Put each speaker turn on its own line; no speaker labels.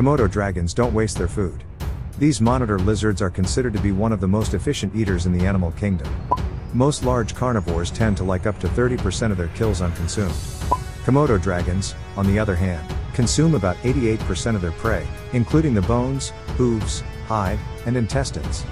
Komodo dragons don't waste their food. These monitor lizards are considered to be one of the most efficient eaters in the animal kingdom. Most large carnivores tend to like up to 30% of their kills unconsumed. Komodo dragons, on the other hand, consume about 88% of their prey, including the bones, hooves, hide, and intestines.